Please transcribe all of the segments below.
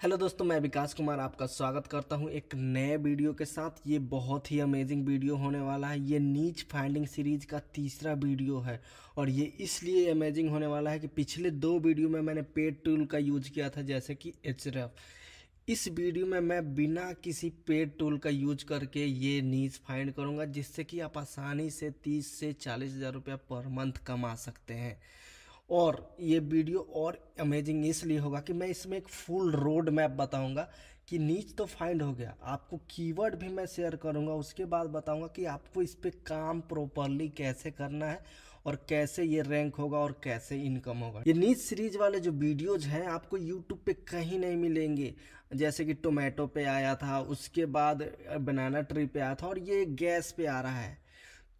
Hello दोस्तों, मैं विकास कुमार आपका स्वागत करता हूँ एक नए वीडियो के साथ। ये बहुत ही अमेजिंग वीडियो होने वाला है। ये नीच फाइंडिंग सीरीज़ का तीसरा वीडियो है और ये इसलिए अमेजिंग होने वाला है कि पिछले दो वीडियो में मैंने पेड टूल का यूज़ किया था, जैसे कि एच इस वीडियो में मैं बिना किसी पेड टूल का यूज़ करके ये नीच फाइंड करूँगा, जिससे कि आप आसानी से तीस से चालीस हज़ार रुपया पर मंथ कमा सकते हैं। और ये वीडियो और अमेजिंग इसलिए होगा कि मैं इसमें एक फुल रोड मैप बताऊँगा कि नीच तो फाइंड हो गया। आपको कीवर्ड भी मैं शेयर करूँगा, उसके बाद बताऊँगा कि आपको इस पर काम प्रॉपरली कैसे करना है और कैसे ये रैंक होगा और कैसे इनकम होगा। ये नीच सीरीज़ वाले जो वीडियोज़ हैं, आपको यूट्यूब पे कहीं नहीं मिलेंगे। जैसे कि टोमेटो पे आया था, उसके बाद बनाना ट्री पे आया था और ये गैस पे आ रहा है।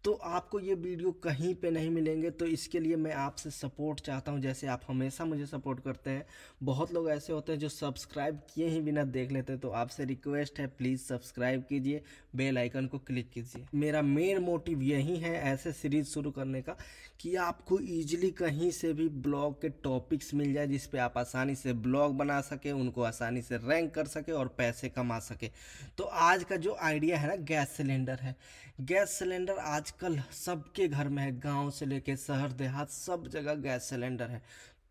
तो आपको ये वीडियो कहीं पे नहीं मिलेंगे तो इसके लिए मैं आपसे सपोर्ट चाहता हूँ, जैसे आप हमेशा मुझे सपोर्ट करते हैं। बहुत लोग ऐसे होते हैं जो सब्सक्राइब किए ही बिना देख लेते हैं तो आपसे रिक्वेस्ट है, प्लीज़ सब्सक्राइब कीजिए, बेल आइकन को क्लिक कीजिए। मेरा मेन मोटिव यही है ऐसे सीरीज़ शुरू करने का, कि आपको ईजिली कहीं से भी ब्लॉग के टॉपिक्स मिल जाए, जिस पे आप आसानी से ब्लॉग बना सके, उनको आसानी से रैंक कर सके और पैसे कमा सके। तो आज का जो आइडिया है ना, गैस सिलेंडर है। गैस सिलेंडर आजकल सबके घर में है, गाँव से लेके शहर, देहात, सब जगह गैस सिलेंडर है।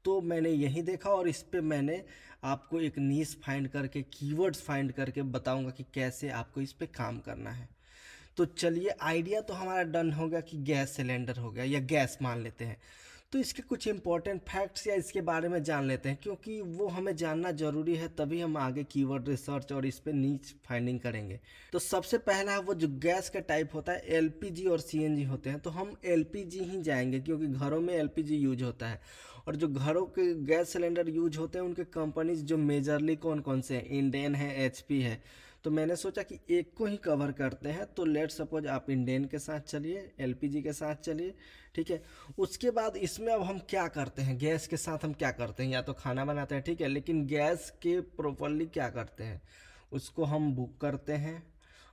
तो मैंने यही देखा और इस पर मैंने आपको एक नीस फाइंड करके, कीवर्ड्स फाइंड करके बताऊँगा कि कैसे आपको इस पर काम करना है। तो चलिए, आइडिया तो हमारा डन हो गया कि गैस सिलेंडर हो गया या गैस मान लेते हैं। तो इसके कुछ इंपॉर्टेंट फैक्ट्स या इसके बारे में जान लेते हैं, क्योंकि वो हमें जानना ज़रूरी है, तभी हम आगे कीवर्ड रिसर्च और इस पर नीच फाइंडिंग करेंगे। तो सबसे पहला है, वो जो गैस का टाइप होता है एलपीजी और सीएनजी होते हैं तो हम एलपीजी ही जाएँगे, क्योंकि घरों में एलपीजी यूज़ होता है। और जो घरों के गैस सिलेंडर यूज़ होते हैं, उनके कंपनीज़ जो मेजरली कौन कौन से हैं? इंडियन है एचपी है। तो मैंने सोचा कि एक को ही कवर करते हैं तो लेट सपोज़ आप इंडेन के साथ चलिए एलपीजी के साथ चलिए, ठीक है? उसके बाद इसमें अब हम क्या करते हैं? गैस के साथ हम क्या करते हैं? या तो खाना बनाते हैं, ठीक है? लेकिन गैस के प्रॉपरली क्या करते हैं? उसको हम बुक करते हैं,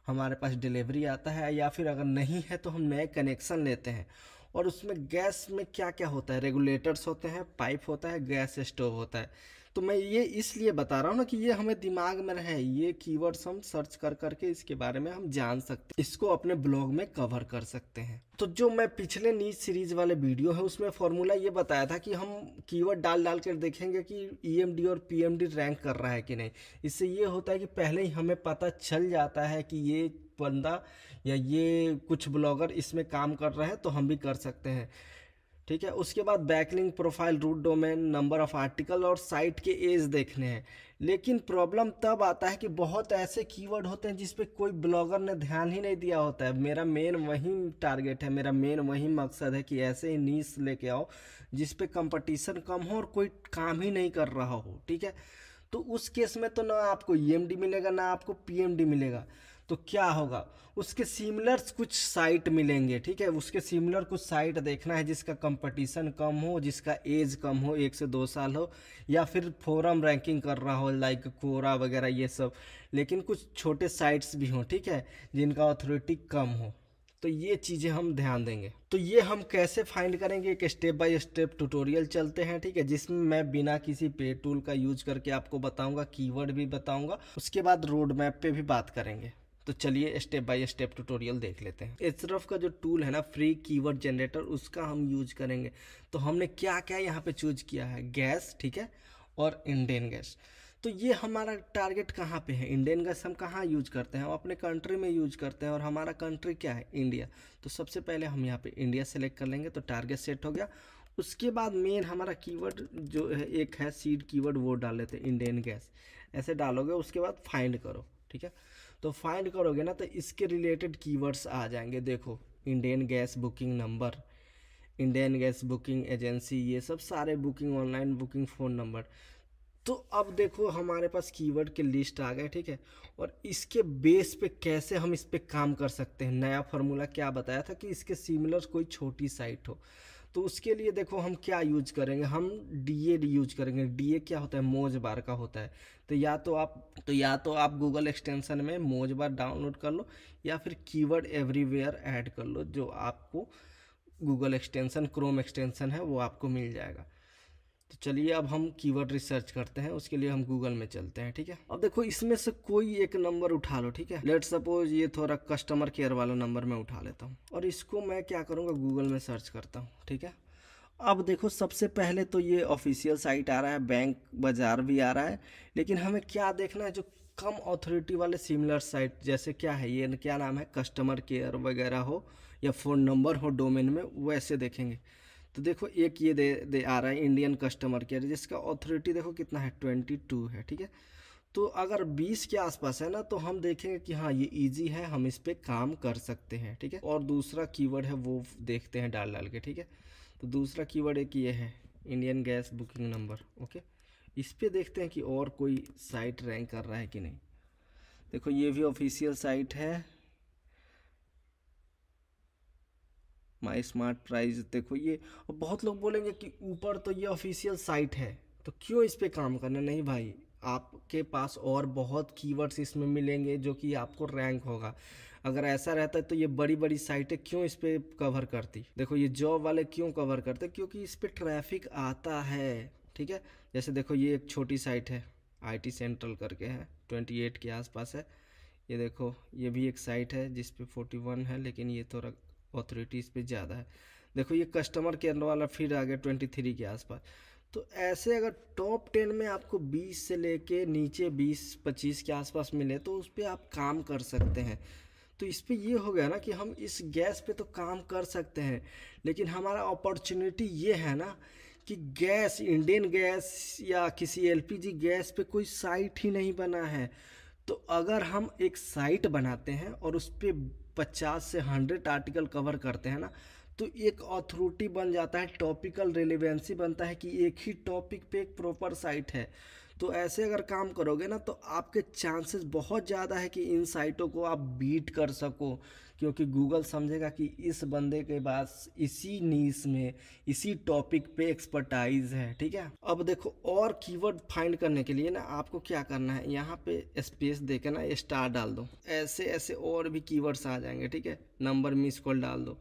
हमारे पास डिलीवरी आता है, या फिर अगर नहीं है तो हम नए कनेक्शन लेते हैं। और उसमें गैस में क्या क्या होता है? रेगुलेटर्स होते हैं पाइप होता है, गैस स्टोव होता है। तो मैं ये इसलिए बता रहा हूँ ना कि ये हमें दिमाग में रहे, ये कीवर्ड्स हम सर्च कर करके इसके बारे में हम जान सकते हैं, इसको अपने ब्लॉग में कवर कर सकते हैं। तो जो मैं पिछले नीच सीरीज़ वाले वीडियो है, उसमें फॉर्मूला ये बताया था कि हम कीवर्ड डाल डाल कर देखेंगे कि ईएमडी e और पीएमडी रैंक कर रहा है कि नहीं। इससे ये होता है कि पहले ही हमें पता चल जाता है कि ये बंदा या ये कुछ ब्लॉगर इसमें काम कर रहे हैं तो हम भी कर सकते हैं। ठीक है? उसके बाद backlink profile, root domain, number of article और साइट के एज देखने हैं। लेकिन प्रॉब्लम तब आता है कि बहुत ऐसे कीवर्ड होते हैं जिस पे कोई ब्लॉगर ने ध्यान ही नहीं दिया होता है। मेरा मेन वही टारगेट है, मेरा मेन वही मकसद है कि ऐसे ही नीस लेके आओ जिस पे कंपटीशन कम हो और कोई काम ही नहीं कर रहा हो, ठीक है? तो उस केस में तो ना आपको ई e मिलेगा, ना आपको पीएमडी मिलेगा। तो क्या होगा? उसके सिमिलर्स कुछ साइट मिलेंगे, ठीक है? उसके सिमिलर कुछ साइट देखना है जिसका कंपटीशन कम हो, जिसका एज कम हो, एक से दो साल हो, या फिर फोरम रैंकिंग कर रहा हो लाइक कोरा वगैरह, ये सब। लेकिन कुछ छोटे साइट्स भी हों, ठीक है? जिनका अथॉरिटी कम हो। तो ये चीज़ें हम ध्यान देंगे। तो ये हम कैसे फाइंड करेंगे? एक स्टेप बाय स्टेप ट्यूटोरियल चलते हैं, ठीक है? जिसमें मैं बिना किसी पे टूल का यूज़ करके आपको बताऊँगा कीवर्ड भी बताऊँगा। उसके बाद रोड मैप पे भी बात करेंगे। तो चलिए स्टेप बाय स्टेप ट्यूटोरियल देख लेते हैं। एचरफ का जो टूल है ना फ्री कीवर्ड जनरेटर उसका हम यूज़ करेंगे। तो हमने क्या क्या यहाँ पे चूज़ किया है? गैस ठीक है? और इंडियन गैस तो ये हमारा टारगेट कहाँ पे है? इंडियन गैस हम कहाँ यूज़ करते हैं? हम अपने कंट्री में यूज़ करते हैं। और हमारा कंट्री क्या है? इंडिया तो सबसे पहले हम यहाँ पे इंडिया सेलेक्ट कर लेंगे तो टारगेट सेट हो गया। उसके बाद मेन हमारा कीवर्ड जो है, एक है सीड कीवर्ड वो डाल लेते हैं इंडियन गैस ऐसे डालोगे, उसके बाद फाइंड करो, ठीक है? तो फाइंड करोगे ना तो इसके रिलेटेड कीवर्ड्स आ जाएँगे। देखो Indian gas booking number Indian gas booking agency ये सब सारे booking online booking phone number तो अब देखो, हमारे पास कीवर्ड के लिस्ट आ गए, ठीक है? और इसके बेस पे कैसे हम इस पर काम कर सकते हैं? नया फार्मूला क्या बताया था कि इसके सिमिलर कोई छोटी साइट हो? तो उसके लिए देखो हम क्या यूज़ करेंगे? हम डी ए यूज़ करेंगे। डी ए क्या होता है? मोज बार का होता है। तो या तो आप तो या तो आप गूगल एक्सटेंशन में मोज बार डाउनलोड कर लो या फिर कीवर्ड एवरीवेयर ऐड कर लो, जो आपको गूगल एक्सटेंशन क्रोम एक्सटेंशन है, वो आपको मिल जाएगा। तो चलिए अब हम कीवर्ड रिसर्च करते हैं, उसके लिए हम गूगल में चलते हैं, ठीक है? अब देखो, इसमें से कोई एक नंबर उठा लो, ठीक है? लेट सपोज़ ये थोड़ा कस्टमर केयर वाला नंबर मैं उठा लेता हूँ, और इसको मैं क्या करूँगा? गूगल में सर्च करता हूँ, ठीक है? अब देखो, सबसे पहले तो ये ऑफिशियल साइट आ रहा है बैंक बाज़ार भी आ रहा है, लेकिन हमें क्या देखना है? जो कम अथॉरिटी वाले सिमिलर साइट जैसे क्या है, ये क्या नाम है? कस्टमर केयर वगैरह हो, या फ़ोन नंबर हो डोमेन में, वैसे देखेंगे। तो देखो, एक ये दे दे आ रहा है इंडियन कस्टमर केयर जिसका ऑथोरिटी देखो कितना है ट्वेंटी टू है, ठीक है? तो अगर बीस के आसपास है ना तो हम देखेंगे कि हाँ ये इजी है, हम इस पर काम कर सकते हैं, ठीक है? और दूसरा कीवर्ड है, वो देखते हैं डाल डाल के, ठीक है? तो दूसरा कीवर्ड एक ये है Indian gas booking number okay इस पर देखते हैं कि और कोई साइट रैंक कर रहा है कि नहीं। देखो, ये भी ऑफिशियल साइट है माई स्मार्ट प्राइस, देखो ये, और बहुत लोग बोलेंगे कि ऊपर तो ये ऑफिशियल साइट है तो क्यों इस पर काम करना? नहीं भाई, आपके पास और बहुत कीवर्ड्स इसमें मिलेंगे जो कि आपको रैंक होगा। अगर ऐसा रहता है तो ये बड़ी बड़ी साइटें क्यों इस पर कवर करती? देखो ये जॉब वाले क्यों कवर करते? क्योंकि इस पर ट्रैफ़िक आता है, ठीक है? जैसे देखो ये एक छोटी साइट है आईटी सेंट्रल करके है ट्वेंटी एट के आसपास है। ये देखो, ये भी एक साइट है जिस पे फोर्टी वन है, लेकिन ये थोड़ा ऑथोरिटी इस पर ज़्यादा है। देखो, ये कस्टमर केयर वाला फिर आ गया ट्वेंटी थ्री के आसपास। तो ऐसे अगर टॉप टेन में आपको बीस से लेके नीचे बीस, पच्चीस के आसपास मिले तो उस पर आप काम कर सकते हैं। तो इस पर ये हो गया ना कि हम इस गैस पे तो काम कर सकते हैं, लेकिन हमारा अपॉर्चुनिटी ये है ना कि गैस इंडियन गैस या किसी एलपीजी गैस पे कोई साइट ही नहीं बना है। तो अगर हम एक साइट बनाते हैं और उस पर पचास से हंड्रेड आर्टिकल कवर करते हैं ना तो एक अथॉरिटी बन जाता है टॉपिकल रिलेवेंसी बनता है कि एक ही टॉपिक पे एक प्रॉपर साइट है। तो ऐसे अगर काम करोगे ना तो आपके चांसेस बहुत ज़्यादा है कि इन साइटों को आप बीट कर सको। क्योंकि गूगल समझेगा कि इस बंदे के पास इसी नीस में, इसी टॉपिक पे एक्सपर्टाइज है, ठीक है? अब देखो, और कीवर्ड फाइंड करने के लिए ना आपको क्या करना है? यहाँ पे स्पेस दे ना स्टार डाल दो। ऐसे ऐसे और भी कीवर्ड्स आ जाएँगे, ठीक है? नंबर मिस कॉल डाल दो।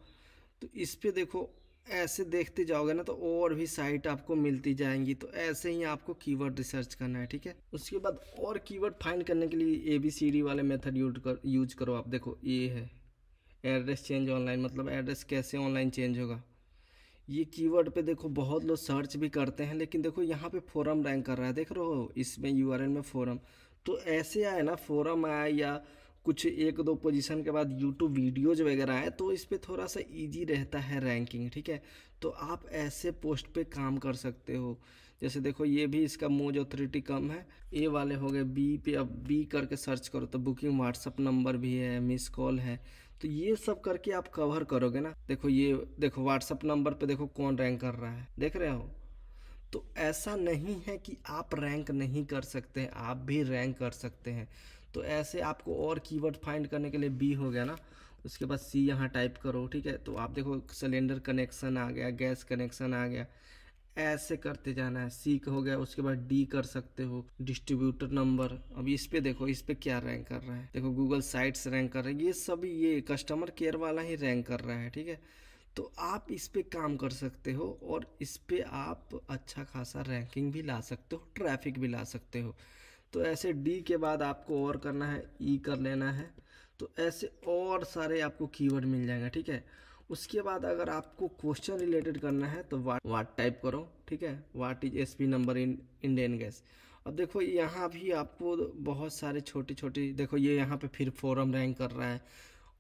तो इस पर देखो, ऐसे देखते जाओगे ना तो और भी साइट आपको मिलती जाएँगी। तो ऐसे ही आपको कीवर्ड रिसर्च करना है, ठीक है? उसके बाद और कीवर्ड फाइंड करने के लिए ए बी सी डी वाले मेथड यूज़ कर यूज़ करो आप। देखो, ये है। एड्रेस चेंज ऑनलाइन मतलब एड्रेस कैसे ऑनलाइन चेंज होगा? ये कीवर्ड पे देखो, बहुत लोग सर्च भी करते हैं, लेकिन देखो यहाँ पे फोरम रैंक कर रहा है। देख रहे हो, इसमें यू में फोरम। तो ऐसे आए ना, फोरम आए या कुछ एक दो पोजीशन के बाद यूट्यूब वीडियोज़ वगैरह आए तो इस पर थोड़ा सा इजी रहता है रैंकिंग ठीक है? तो आप ऐसे पोस्ट पे काम कर सकते हो। जैसे देखो, ये भी इसका मोज ऑथोरिटी कम है। ए वाले हो गए बी पे अब बी करके सर्च करो तो बुकिंग व्हाट्सअप नंबर भी है मिस कॉल है। तो ये सब करके आप कवर करोगे ना? देखो ये, देखो व्हाट्सअप नंबर पे देखो कौन रैंक कर रहा है। देख रहे हो? तो ऐसा नहीं है कि आप रैंक नहीं कर सकते हैं, आप भी रैंक कर सकते हैं। तो ऐसे आपको और कीवर्ड फाइंड करने के लिए बी हो गया ना? उसके बाद सी यहाँ टाइप करो, ठीक है? तो आप देखो सिलेंडर कनेक्शन आ गया गैस कनेक्शन आ गया। ऐसे करते जाना है। सी का हो गया, उसके बाद डी कर सकते हो। डिस्ट्रीब्यूटर नंबर अब इस पे देखो, इस पे क्या रैंक कर रहा है। देखो गूगल साइट्स रैंक कर रहा है। ये सब ये कस्टमर केयर वाला ही रैंक कर रहा है, ठीक है? तो आप इस पे काम कर सकते हो और इस पे आप अच्छा खासा रैंकिंग भी ला सकते हो ट्रैफ़िक भी ला सकते हो। तो ऐसे डी के बाद आपको और करना है ई e कर लेना है। तो ऐसे और सारे आपको कीवर्ड मिल जाएगा, ठीक है? उसके बाद अगर आपको क्वेश्चन रिलेटेड करना है तो वाट वाट टाइप करो, ठीक है? What is S P number in Indian gas अब देखो, यहाँ भी आपको बहुत सारे छोटे छोटे देखो, ये यहाँ पे फिर फोरम रैंक कर रहा है,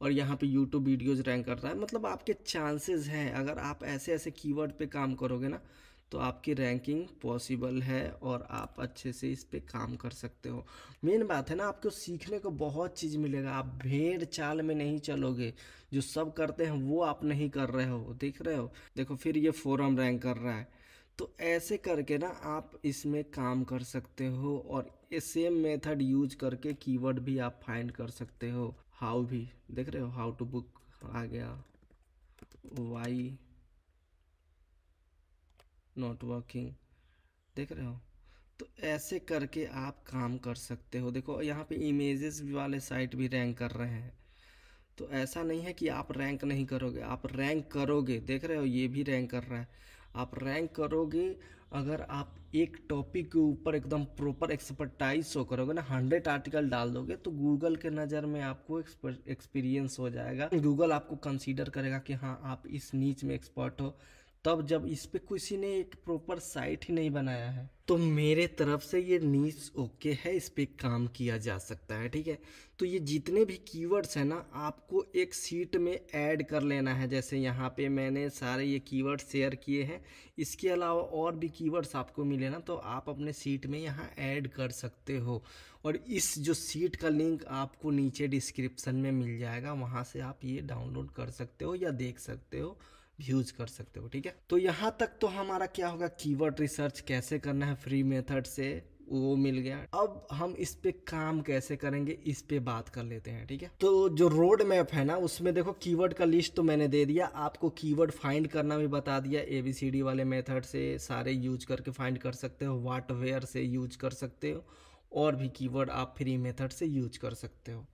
और यहाँ पे यूट्यूब वीडियोज़ रैंक कर रहा है। मतलब आपके चांसेस हैं, अगर आप ऐसे ऐसे कीवर्ड पे काम करोगे ना तो आपकी रैंकिंग पॉसिबल है और आप अच्छे से इस पर काम कर सकते हो। मेन बात है ना, आपको सीखने को बहुत चीज़ मिलेगा। आप भेड़ चाल में नहीं चलोगे। जो सब करते हैं, वो आप नहीं कर रहे हो। देख रहे हो? देखो, फिर ये फोरम रैंक कर रहा है। तो ऐसे करके ना, आप इसमें काम कर सकते हो और सेम मेथड यूज़ करके कीवर्ड भी आप फाइंड कर सकते हो। हाउ भी। देख रहे हो? हाउ टू बुक आ गया। वाई नॉट वर्किंग देख रहे हो? तो ऐसे करके आप काम कर सकते हो। देखो, यहाँ पे इमेजेस वाले साइट भी रैंक कर रहे हैं। तो ऐसा नहीं है कि आप रैंक नहीं करोगे। आप रैंक करोगे। देख रहे हो? ये भी रैंक कर रहा है। आप रैंक करोगे, अगर आप एक टॉपिक के ऊपर एकदम प्रॉपर एक्सपर्टाइज शो करोगे ना हंड्रेड आर्टिकल डाल दोगे तो गूगल के नज़र में आपको एक्सपीरियंस हो जाएगा। गूगल आपको कंसीडर करेगा कि हाँ आप इस नीच में एक्सपर्ट हो। तब जब इस पे किसी ने एक प्रॉपर साइट ही नहीं बनाया है। तो मेरे तरफ़ से ये नीच ओके है, इस पे काम किया जा सकता है, ठीक है? तो ये जितने भी कीवर्ड्स हैं ना, आपको एक सीट में ऐड कर लेना है। जैसे यहाँ पे मैंने सारे ये कीवर्ड शेयर किए हैं, इसके अलावा और भी कीवर्ड्स आपको मिले ना तो आप अपने सीट में यहाँ ऐड कर सकते हो। और इस जो सीट का लिंक आपको नीचे डिस्क्रिप्सन में मिल जाएगा, वहाँ से आप ये डाउनलोड कर सकते हो या देख सकते हो। यूज़ कर सकते हो, ठीक है? तो यहाँ तक तो हमारा क्या होगा? कीवर्ड रिसर्च कैसे करना है? फ्री मेथड से वो मिल गया। अब हम इस पे काम कैसे करेंगे? इस पे बात कर लेते हैं, ठीक है? तो जो रोड मैप है ना, उसमें देखो कीवर्ड का लिस्ट तो मैंने दे दिया। आपको कीवर्ड फाइंड करना भी बता दिया। ए बी सी डी वाले मेथड से सारे यूज़ करके फाइंड कर सकते हो। वाट वेयर से यूज़ कर सकते हो। और भी कीवर्ड आप फ्री मेथड से यूज़ कर सकते हो।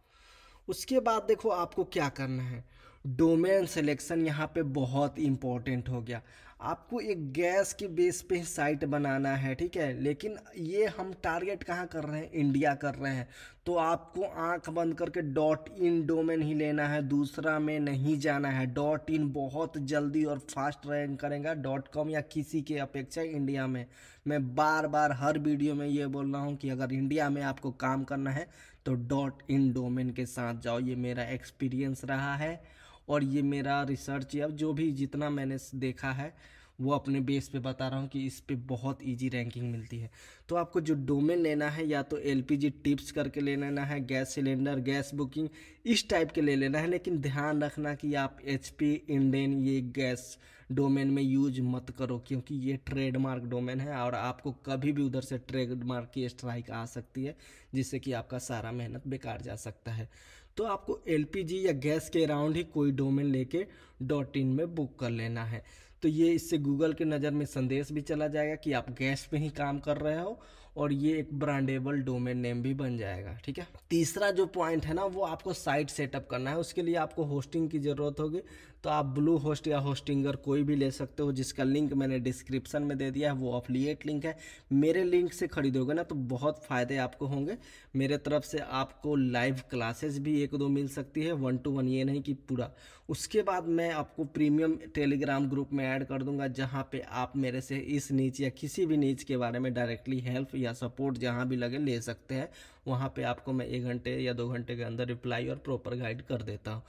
उसके बाद देखो आपको क्या करना है। डोमेन सिलेक्शन यहाँ पे बहुत इम्पोर्टेंट हो गया। आपको एक गैस के बेस पे साइट बनाना है, ठीक है? लेकिन ये हम टारगेट कहाँ कर रहे हैं? इंडिया कर रहे हैं। तो आपको आँख बंद करके डॉट इन डोमेन ही लेना है, दूसरा में नहीं जाना है। डॉट इन बहुत जल्दी और फास्ट रैंक करेगा। डॉट कॉम या किसी के अपेक्षा इंडिया में। मैं बार बार हर वीडियो में ये बोल रहा हूँ कि अगर इंडिया में आपको काम करना है तो डॉट इन डोमेन के साथ जाओ, ये मेरा एक्सपीरियंस रहा है और ये मेरा रिसर्च या जो भी जितना मैंने देखा है, वो अपने बेस पे बता रहा हूँ कि इस पर बहुत इजी रैंकिंग मिलती है। तो आपको जो डोमेन लेना है, या तो एलपीजी टिप्स करके ले लेना है गैस सिलेंडर गैस बुकिंग इस टाइप के ले लेना है, लेकिन ध्यान रखना कि आप एच पी इंडेन ये गैस डोमेन में यूज़ मत करो, क्योंकि ये ट्रेडमार्क डोमेन है और आपको कभी भी उधर से ट्रेडमार्क की स्ट्राइक आ सकती है, जिससे कि आपका सारा मेहनत बेकार जा सकता है। तो आपको एलपीजी या गैस के अराउंड ही कोई डोमेन लेके डॉट इन में बुक कर लेना है। तो ये इससे गूगल के नज़र में संदेश भी चला जाएगा कि आप गैस पे ही काम कर रहे हो और ये एक ब्रांडेबल डोमेन नेम भी बन जाएगा, ठीक है? तीसरा जो पॉइंट है ना, वो आपको साइट सेटअप करना है। उसके लिए आपको होस्टिंग की ज़रूरत होगी। तो आप ब्लू होस्ट या होस्टिंगर कोई भी ले सकते हो, जिसका लिंक मैंने डिस्क्रिप्शन में दे दिया है, वो अफलिएट लिंक है। मेरे लिंक से खरीदोगे ना तो बहुत फ़ायदे आपको होंगे। मेरे तरफ़ से आपको लाइव क्लासेस भी एक दो मिल सकती है वन टू वन ये नहीं कि पूरा। उसके बाद मैं आपको प्रीमियम टेलीग्राम ग्रुप में ऐड कर दूँगा, जहाँ पे आप मेरे से इस नीच या किसी भी नीच के बारे में डायरेक्टली हेल्प या सपोर्ट जहाँ भी लगे ले सकते हैं, वहाँ पे आपको मैं एक घंटे या दो घंटे के अंदर रिप्लाई और प्रॉपर गाइड कर देता हूँ।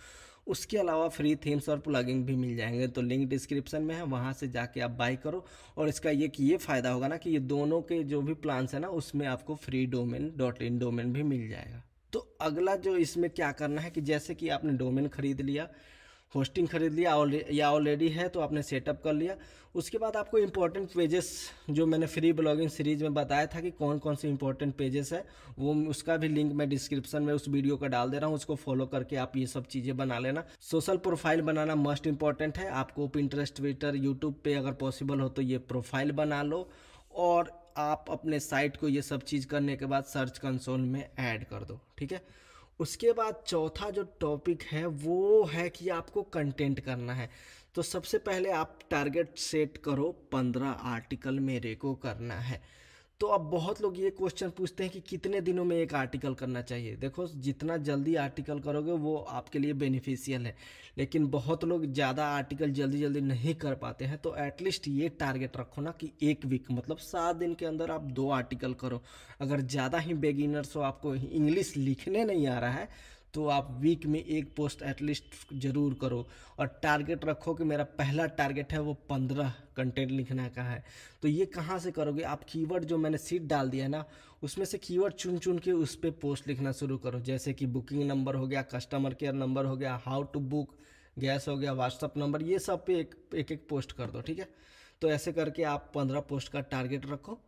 उसके अलावा फ्री थीम्स और प्लगिंग भी मिल जाएँगे तो लिंक डिस्क्रिप्शन में है, वहाँ से जाके आप बाई करो। और इसका ये कि ये फ़ायदा होगा ना कि ये दोनों के जो भी प्लान्स है ना, उसमें आपको free domain dot in domain भी मिल जाएगा। तो अगला जो इसमें क्या करना है कि जैसे कि आपने डोमेन खरीद लिया होस्टिंग खरीद लिया या ऑलरेडी है तो आपने सेटअप कर लिया। उसके बाद आपको इंपॉर्टेंट पेजेस जो मैंने फ्री ब्लॉगिंग सीरीज़ में बताया था कि कौन कौन से इंपॉर्टेंट पेजेस है, वो उसका भी लिंक मैं डिस्क्रिप्शन में उस वीडियो का डाल दे रहा हूँ, उसको फॉलो करके आप ये सब चीज़ें बना लेना। सोशल प्रोफ़ाइल बनाना मस्ट इंपॉर्टेंट है। आपको पिंटरेस्ट ट्विटर यूट्यूब पर अगर पॉसिबल हो तो ये प्रोफ़ाइल बना लो और आप अपने साइट को ये सब चीज़ करने के बाद सर्च कंसोल में ऐड कर दो, ठीक है? उसके बाद चौथा जो टॉपिक है, वो है कि आपको कंटेंट करना है। तो सबसे पहले आप टारगेट सेट करो, पंद्रह आर्टिकल मेरे को करना है। तो अब बहुत लोग ये क्वेश्चन पूछते हैं कि कितने दिनों में एक आर्टिकल करना चाहिए? देखो, जितना जल्दी आर्टिकल करोगे, वो आपके लिए बेनिफिशियल है। लेकिन बहुत लोग ज़्यादा आर्टिकल जल्दी जल्दी नहीं कर पाते हैं तो एटलीस्ट ये टारगेट रखो ना कि एक वीक मतलब सात दिन के अंदर आप दो आर्टिकल करो। अगर ज़्यादा ही बेगिनर्स हो, आपको इंग्लिश लिखने नहीं आ रहा है तो आप वीक में एक पोस्ट एटलीस्ट ज़रूर करो। और टारगेट रखो कि मेरा पहला टारगेट है वो पंद्रह कंटेंट लिखने का है। तो ये कहाँ से करोगे? आप कीवर्ड जो मैंने सीट डाल दिया है ना, उसमें से कीवर्ड चुन चुन के उस पर पोस्ट लिखना शुरू करो। जैसे कि बुकिंग नंबर हो गया कस्टमर केयर नंबर हो गया हाउ टू बुक गैस हो गया व्हाट्सअप नंबर ये सब पे एक एक एक पोस्ट कर दो, ठीक है? तो ऐसे करके आप पंद्रह पोस्ट का टारगेट रखो।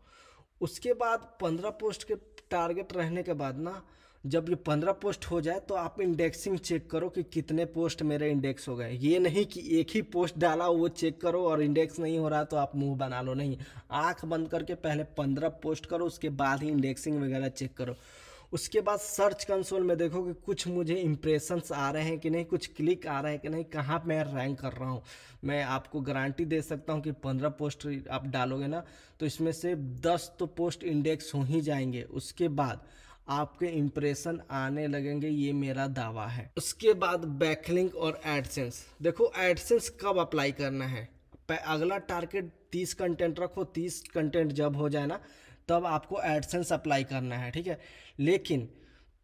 उसके बाद पंद्रह पोस्ट के टारगेट रहने के बाद ना जब ये पंद्रह पोस्ट हो जाए तो आप इंडेक्सिंग चेक करो कि कितने पोस्ट मेरे इंडेक्स हो गए। ये नहीं कि एक ही पोस्ट डाला, वो चेक करो और इंडेक्स नहीं हो रहा तो आप मुँह बना लो। नहीं, आँख बंद करके पहले पंद्रह पोस्ट करो, उसके बाद ही इंडेक्सिंग वगैरह चेक करो। उसके बाद सर्च कंसोल में देखो कि कुछ मुझे इंप्रेशंस आ रहे हैं कि नहीं, कुछ क्लिक आ रहे हैं कि नहीं, कहाँ मैं रैंक कर रहा हूँ। मैं आपको गारंटी दे सकता हूँ कि पंद्रह पोस्ट आप डालोगे ना तो इसमें से दस तो पोस्ट इंडेक्स हो ही जाएँगे। उसके बाद आपके इम्प्रेशन आने लगेंगे, ये मेरा दावा है। उसके बाद बैकलिंक और एडसेंस देखो एडसेंस कब अप्लाई करना है? अगला टारगेट तीस कंटेंट रखो, तीस कंटेंट जब हो जाए ना, तब आपको एडसेंस अप्लाई करना है, ठीक है? लेकिन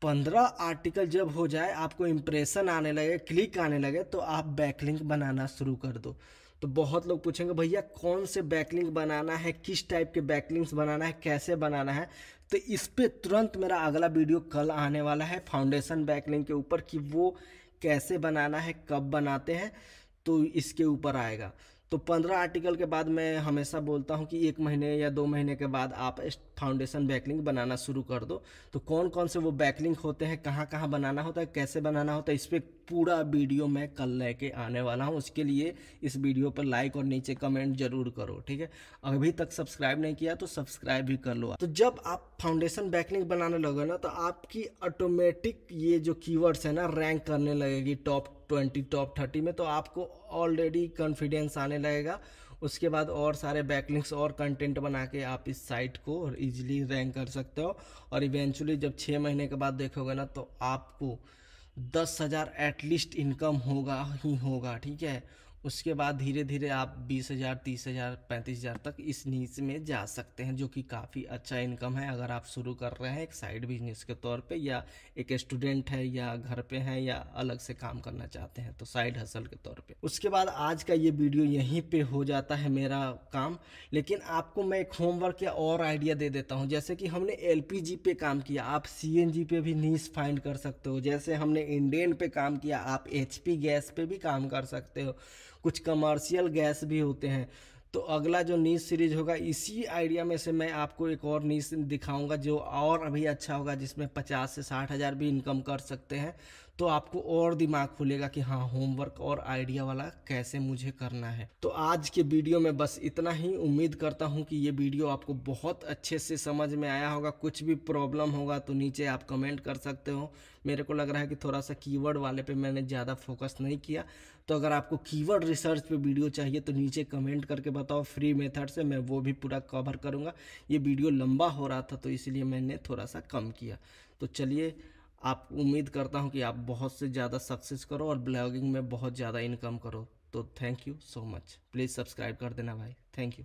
पंद्रह आर्टिकल जब हो जाए, आपको इम्प्रेशन आने लगे क्लिक आने लगे तो आप बैकलिंक बनाना शुरू कर दो। तो बहुत लोग पूछेंगे, भैया, कौन से बैकलिंग बनाना है? किस टाइप के बैकलिंग्स बनाना है? कैसे बनाना है? तो इस पर तुरंत मेरा अगला वीडियो कल आने वाला है फाउंडेशन बैकलिंग के ऊपर कि वो कैसे बनाना है, कब बनाते हैं तो इसके ऊपर आएगा। तो पंद्रह आर्टिकल के बाद मैं हमेशा बोलता हूँ कि एक महीने या दो महीने के बाद आप फाउंडेशन बैकलिंग बनाना शुरू कर दो। तो कौन कौन से वो बैकलिंग होते हैं कहाँ कहाँ बनाना होता है, कैसे बनाना होता है, इस पर पूरा वीडियो मैं कल लेके आने वाला हूँ। उसके लिए इस वीडियो पर लाइक और नीचे कमेंट ज़रूर करो, ठीक है? अभी तक सब्सक्राइब नहीं किया तो सब्सक्राइब भी कर लो। तो जब आप फाउंडेशन बैकलिंक बनाने लगे ना तो आपकी ऑटोमेटिक ये जो कीवर्ड्स है ना रैंक करने लगेगी टॉप ट्वेंटी टॉप थर्टी में तो आपको ऑलरेडी कॉन्फिडेंस आने लगेगा। उसके बाद और सारे बैकलिंक्स और कंटेंट बना के आप इस साइट को इजीली रैंक कर सकते हो। और इवेंचुअली जब छः महीने के बाद देखोगे ना तो आपको दस हज़ार एटलीस्ट इनकम होगा, ही होगा, ठीक है? उसके बाद धीरे धीरे आप बीस हज़ार, तीस हज़ार, पैंतीस हज़ार तक इस नीच में जा सकते हैं, जो कि काफ़ी अच्छा इनकम है। अगर आप शुरू कर रहे हैं एक साइड बिज़नेस के तौर पे या एक स्टूडेंट है या घर पे हैं या अलग से काम करना चाहते हैं तो साइड हसल के तौर पे। उसके बाद आज का ये वीडियो यहीं पे हो जाता है मेरा काम। लेकिन आपको मैं एक होमवर्क या और आइडिया दे देता हूँ। जैसे कि हमने एल पे काम किया, आप सी पे भी नीच फाइंड कर सकते हो। जैसे हमने इंडेन पे काम किया, आप एचपी गैस पे भी काम कर सकते हो। कुछ कमर्शियल गैस भी होते हैं। तो अगला जो नीज सीरीज़ होगा, इसी आइडिया में से मैं आपको एक और नीज दिखाऊँगा जो और अभी अच्छा होगा, जिसमें पचास से साठ हज़ार भी इनकम कर सकते हैं। तो आपको और दिमाग खुलेगा कि हाँ होमवर्क और आइडिया वाला कैसे मुझे करना है। तो आज के वीडियो में बस इतना ही। उम्मीद करता हूँ कि ये वीडियो आपको बहुत अच्छे से समझ में आया होगा। कुछ भी प्रॉब्लम होगा तो नीचे आप कमेंट कर सकते हो। मेरे को लग रहा है कि थोड़ा सा कीवर्ड वाले पे मैंने ज़्यादा फोकस नहीं किया। तो अगर आपको कीवर्ड रिसर्च पे वीडियो चाहिए तो नीचे कमेंट करके बताओ। फ्री मेथड से मैं वो भी पूरा कवर करूँगा। ये वीडियो लंबा हो रहा था तो इसलिए मैंने थोड़ा सा कम किया। तो चलिए आप उम्मीद करता हूँ कि आप बहुत से ज़्यादा सक्सेस करो और ब्लॉगिंग में बहुत ज़्यादा इनकम करो। तो thank you so much please subscribe कर देना भाई। Thank you